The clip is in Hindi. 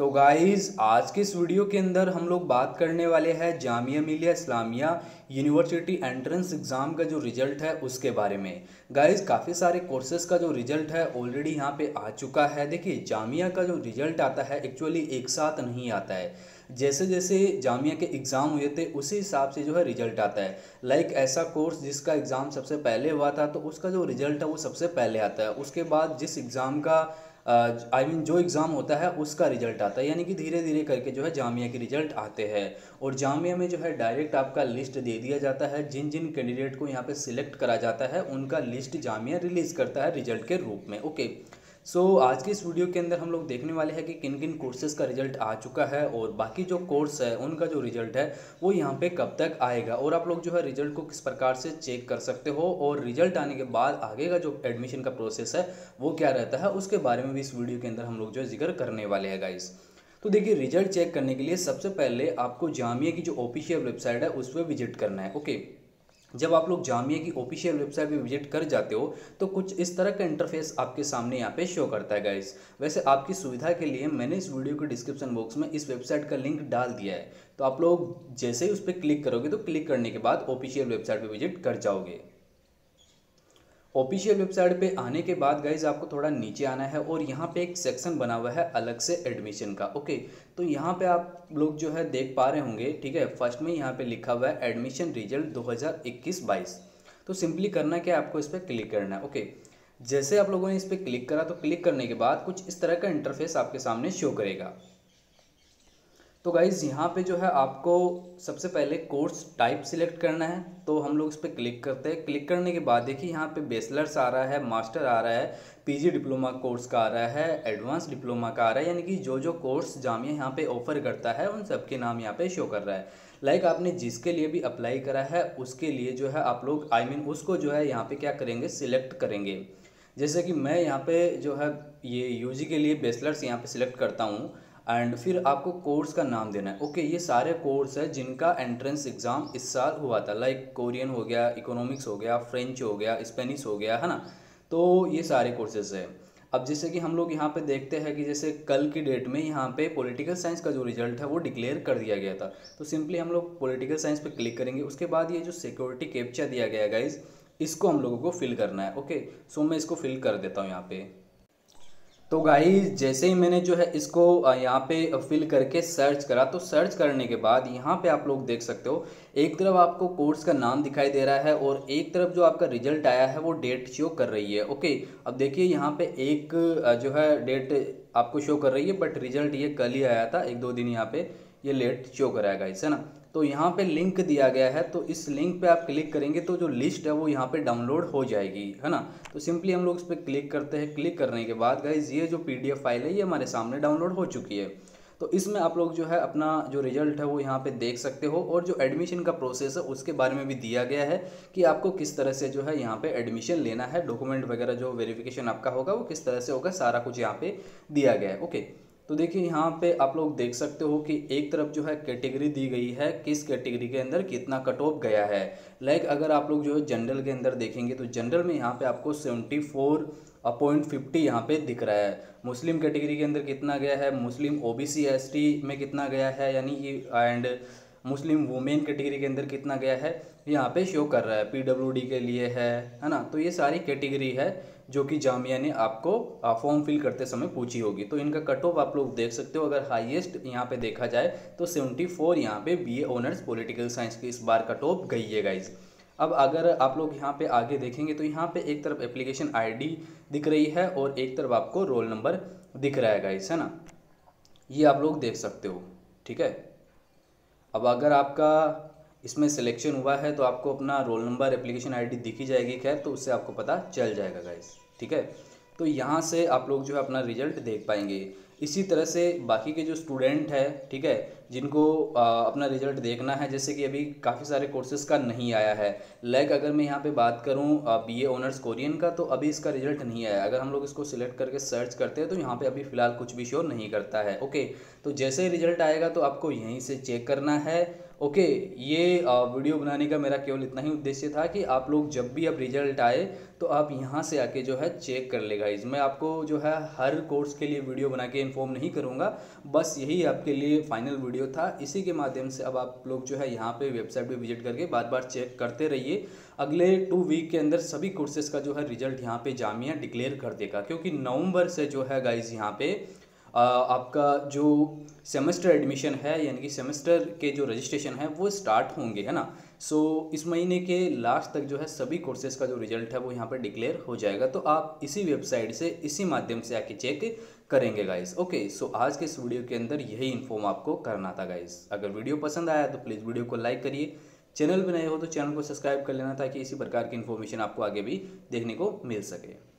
तो गाइस आज के इस वीडियो के अंदर हम लोग बात करने वाले हैं Jamia Millia Islamia university entrance exam का जो रिज़ल्ट है उसके बारे में। गाइस काफ़ी सारे कोर्सेज़ का जो रिज़ल्ट है ऑलरेडी यहाँ पे आ चुका है। देखिए, जामिया का जो रिज़ल्ट आता है एक्चुअली एक साथ नहीं आता है। जैसे जैसे जामिया के एग्ज़ाम हुए थे, उसी हिसाब से जो है रिज़ल्ट आता है। लाइक ऐसा कोर्स जिसका एग्ज़ाम सबसे पहले हुआ था तो उसका जो रिज़ल्ट है वो सबसे पहले आता है। उसके बाद जिस एग्ज़ाम का आई मीन जो एग्ज़ाम होता है, उसका रिज़ल्ट आता है। यानी कि धीरे धीरे करके जो है जामिया के रिज़ल्ट आते हैं। और जामिया में जो है डायरेक्ट आपका लिस्ट दे दिया जाता है। जिन जिन कैंडिडेट को यहाँ पे सिलेक्ट करा जाता है, उनका लिस्ट जामिया रिलीज़ करता है रिज़ल्ट के रूप में ओके सो so, आज की इस वीडियो के अंदर हम लोग देखने वाले हैं कि किन किन कोर्सेज़ का रिज़ल्ट आ चुका है और बाकी जो कोर्स है उनका जो रिज़ल्ट है वो यहाँ पे कब तक आएगा? और आप लोग जो है रिज़ल्ट को किस प्रकार से चेक कर सकते हो? और रिज़ल्ट आने के बाद आगे का जो एडमिशन का प्रोसेस है वो क्या रहता है? उसके बारे में भी इस वीडियो के अंदर हम लोग जो है ज़िक्र करने वाले हैं गाइज़ तो देखिए रिज़ल्ट चेक करने के लिए सबसे पहले आपको जामिया की जो ऑफिशियल वेबसाइट है उस पर विज़िट करना है ओके जब आप लोग जामिया की ऑफिशियल वेबसाइट पे विज़िट कर जाते हो तो कुछ इस तरह का इंटरफेस आपके सामने यहाँ पे शो करता है गाइस वैसे आपकी सुविधा के लिए मैंने इस वीडियो के डिस्क्रिप्शन बॉक्स में इस वेबसाइट का लिंक डाल दिया है। तो आप लोग जैसे ही उस पर क्लिक करोगे तो क्लिक करने के बाद ऑफिशियल वेबसाइट पर विज़िट कर जाओगे। ऑफिशियल वेबसाइट पे आने के बाद गाइज़ आपको थोड़ा नीचे आना है और यहाँ पे एक सेक्शन बना हुआ है अलग से एडमिशन का ओके तो यहाँ पे आप लोग जो है देख पा रहे होंगे, ठीक है? फ़र्स्ट में यहाँ पे लिखा हुआ है एडमिशन रिज़ल्ट 2021-22 तो सिंपली करना क्या आपको इस पर क्लिक करना है ओके जैसे आप लोगों ने इस पर क्लिक करा तो क्लिक करने के बाद कुछ इस तरह का इंटरफेस आपके सामने शो करेगा। तो गाइज़ यहाँ पे जो है आपको सबसे पहले कोर्स टाइप सिलेक्ट करना है तो हम लोग इस पर क्लिक करते हैं। क्लिक करने के बाद देखिए यहाँ पे बेचलर्स आ रहा है मास्टर आ रहा है पीजी डिप्लोमा कोर्स का आ रहा है एडवांस डिप्लोमा का आ रहा है यानी कि जो जो कोर्स जामिया यहाँ पे ऑफ़र करता है उन सबके नाम यहाँ पे शो कर रहा है। लाइक आपने जिसके लिए भी अप्लाई करा है उसके लिए जो है आप लोग आई I मीन mean, उसको जो है यहाँ पर क्या करेंगे सिलेक्ट करेंगे। जैसे कि मैं यहाँ पर जो है ये यूजी के लिए बेचलर्स यहाँ पर सिलेक्ट करता हूँ एंड फिर आपको कोर्स का नाम देना है। ओके ये सारे कोर्स है जिनका एंट्रेंस एग्ज़ाम इस साल हुआ था। लाइक कोरियन हो गया इकोनॉमिक्स हो गया फ्रेंच हो गया स्पेनिश हो गया, है ना? तो ये सारे कोर्सेज है। अब जैसे कि हम लोग यहाँ पे देखते हैं कि जैसे कल की डेट में यहाँ पे पॉलिटिकल साइंस का जो रिज़ल्ट है वो डिक्लेयर कर दिया गया था। तो सिंपली हम लोग पॉलिटिकल साइंस पे क्लिक करेंगे। उसके बाद ये जो सिक्योरिटी कैप्चा दिया गया है गाइज़ इसको हम लोगों को फिल करना है। ओके सो मैं इसको फिल कर देता हूँ यहाँ पे। तो गाइस जैसे ही मैंने जो है इसको यहाँ पे फिल करके सर्च करा तो सर्च करने के बाद यहाँ पे आप लोग देख सकते हो, एक तरफ़ आपको कोर्स का नाम दिखाई दे रहा है और एक तरफ़ जो आपका रिज़ल्ट आया है वो डेट शो कर रही है ओके अब देखिए यहाँ पे एक जो है डेट आपको शो कर रही है बट रिज़ल्ट ये कल ही आया था, एक दो दिन यहाँ पे। ये लेट शो कराएगा इसे ना? तो यहाँ पे लिंक दिया गया है तो इस लिंक पे आप क्लिक करेंगे तो जो लिस्ट है वो यहाँ पे डाउनलोड हो जाएगी, है ना? तो सिंपली हम लोग इस पर क्लिक करते हैं। क्लिक करने के बाद गाइज़ ये जो पीडीएफ फ़ाइल है, ये हमारे सामने डाउनलोड हो चुकी है। तो इसमें आप लोग जो है अपना जो रिज़ल्ट है वो यहाँ पे देख सकते हो, और जो एडमिशन का प्रोसेस है, उसके बारे में भी दिया गया है कि आपको किस तरह से जो है यहाँ पे एडमिशन लेना है। डॉक्यूमेंट वगैरह जो वेरिफिकेशन आपका होगा, वो किस तरह से होगा, सारा कुछ यहाँ पे दिया गया है। ओके तो देखिए, यहाँ पे आप लोग देख सकते हो कि एक तरफ़ जो है कैटेगरी दी गई है, किस कैटेगरी के अंदर कितना कट ऑफ़ गया है। लाइक अगर आप लोग जो है जनरल के अंदर देखेंगे तो जनरल में यहाँ पे आपको सेवेंटी फोर पॉइंट फिफ्टी यहाँ पे दिख रहा है। मुस्लिम कैटेगरी के अंदर कितना गया है? मुस्लिम O B C S T में कितना गया है? यानी कि एंड मुस्लिम वुमेन कैटेगरी के अंदर कितना गया है, यहाँ पे शो कर रहा है। पीडब्ल्यूडी के लिए है है ना? तो ये सारी कैटेगरी है जो कि जामिया ने आपको फॉर्म फिल करते समय पूछी होगी। तो इनका कट ऑफ़ आप लोग देख सकते हो। अगर हाईएस्ट यहाँ पे देखा जाए तो 74 फोर यहाँ पे बीए ऑनर्स पॉलिटिकल साइंस की इस बार कट ऑफ़ गई है गाइज़ अब अगर आप लोग यहाँ पे आगे देखेंगे तो यहाँ पे एक तरफ़ एप्लीकेशन आईडी दिख रही है और एक तरफ़ आपको रोल नंबर दिख रहा है गाइज़ है ना? ये आप लोग देख सकते हो, ठीक है? अब अगर आपका इसमें सिलेक्शन हुआ है तो आपको अपना रोल नंबर एप्लीकेशन आईडी दिखी जाएगी, खैर तो उससे आपको पता चल जाएगा गाइस ठीक है? तो यहाँ से आप लोग जो है अपना रिज़ल्ट देख पाएँगे। इसी तरह से बाकी के जो स्टूडेंट है ठीक है जिनको आ, अपना रिज़ल्ट देखना है जैसे कि अभी काफ़ी सारे कोर्सेज़ का नहीं आया है। लाइक अगर मैं यहाँ पे बात करूँ बीए ऑनर्स कोरियन का तो अभी इसका रिज़ल्ट नहीं आया। अगर हम लोग इसको सिलेक्ट करके सर्च करते हैं तो यहाँ पे अभी फ़िलहाल कुछ भी शो नहीं करता है ओके तो जैसे ही रिज़ल्ट आएगा तो आपको यहीं से चेक करना है। ओके ये वीडियो बनाने का मेरा केवल इतना ही उद्देश्य था कि आप लोग जब भी अब रिज़ल्ट आए तो आप यहाँ से आके जो है चेक कर लेगा इसमें आपको जो है हर कोर्स के लिए वीडियो बना के इन्फॉर्म नहीं करूँगा. बस यही आपके लिए फाइनल वीडियो था. इसी के माध्यम से अब आप लोग जो है यहाँ पे वेबसाइट पे विज़िट करके बार बार चेक करते रहिए. अगले टू वीक के अंदर सभी कोर्सेज का जो है रिज़ल्ट यहाँ पे जामिया डिक्लेयर कर देगा. क्योंकि नवंबर से जो है गाइज़ यहाँ पे आपका जो सेमेस्टर एडमिशन है यानी कि सेमेस्टर के जो रजिस्ट्रेशन है वो स्टार्ट होंगे है ना? सो so, इस महीने के लास्ट तक जो है सभी कोर्सेज का जो रिज़ल्ट है वो यहाँ पर डिक्लेयर हो जाएगा। तो आप इसी वेबसाइट से इसी माध्यम से आके चेक करेंगे गाइस ओके सो आज के इस वीडियो के अंदर यही इन्फॉर्म आपको करना था गाइस अगर वीडियो पसंद आया तो प्लीज़ वीडियो को लाइक करिए। चैनल पर नए हो तो चैनल को सब्सक्राइब कर लेना ताकि इसी प्रकार की इन्फॉर्मेशन आपको आगे भी देखने को मिल सके।